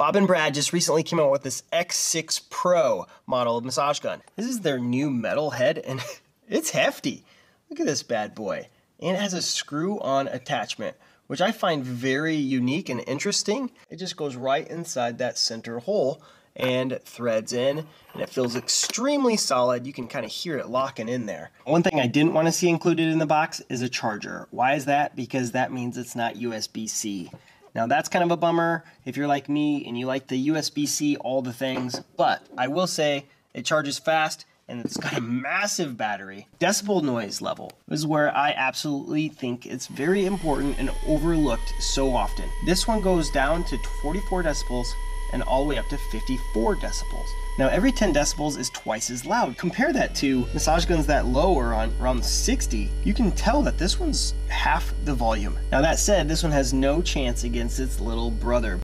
Bob and Brad just recently came out with this X6 Pro model of massage gun. This is their new metal head and it's hefty. Look at this bad boy. And it has a screw-on attachment, which I find very unique and interesting. It just goes right inside that center hole and threads in and it feels extremely solid. You can kind of hear it locking in there. One thing I didn't want to see included in the box is a charger. Why is that? Because that means it's not USB-C. Now that's kind of a bummer if you're like me and you like the USB-C, all the things, but I will say it charges fast and it's got a massive battery. Decibel noise level is where I absolutely think it's very important and overlooked so often. This one goes down to 44 decibels and all the way up to 54 decibels. Now every 10 decibels is twice as loud. Compare that to massage guns that low on around 60. You can tell that this one's half the volume. Now that said, this one has no chance against its little brother,